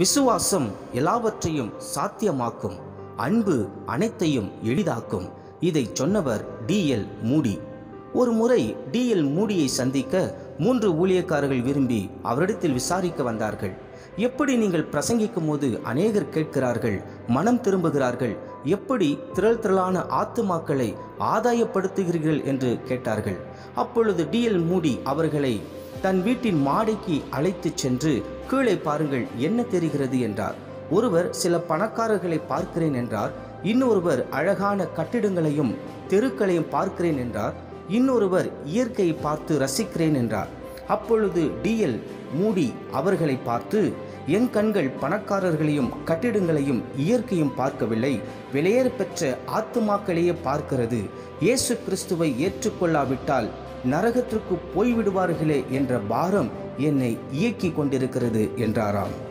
விசுவாசம் எல்லாவற்றையும் சாத்தியமாக்கும். அன்பு அனைத்தையும் எளிதாக்கும். இதை சொன்னவர் டிஎல் மூடி. ஒரு முறை டிஎல் மூடியை சந்திக்க மூன்று ஊழியக்காரர்கள் விரும்பி அவரிடத்தில் விசாரிக்க வந்தார்கள். எப்படி நீங்கள் பிரசங்கிக்கும் போது அநேகர் கேட்கிறார்கள் மனம் திரும்புகிறார்கள் எப்படி திரள் திரளான ஆத்துமாக்களை ஆதாயப்படுத்துகிறீர்கள் என்று கேட்டார்கள். அப்பொழுது டிஎல் மூடி அவர்களை தன் வீட்டின் மாடிக்கு அழைத்துச் சென்று கீழே பாருங்கள் என்ன தெரிகிறது? என்றார். ஒருவர் சில பணக்காரர்களை பார்க்கிறேன் என்றார். இன்னொருவர் அழகான கட்டிடங்களையும் தெருக்களையும் பார்க்கிறேன் என்றார். இன்னொருவர் இயற்கையை பார்த்து ரசிக்கிறேன் என்றார். அப்பொழுது டிஎல் மூடி அவர்களை பார்த்து என் கண்கள் பணக்காரர்களையும் கட்டிடங்களையும் இயற்கையும் பார்க்கவில்லை. வெளியேற பெற்ற ஆத்துமாக்களையே பார்க்கிறது. இயேசு கிறிஸ்துவை ஏற்றுக்கொள்ளாவிட்டால் நரகத்திற்கு போய்விடுவார்களே என்ற பாரம் என்னை இயக்கி கொண்டிருக்கிறது என்றாராம்.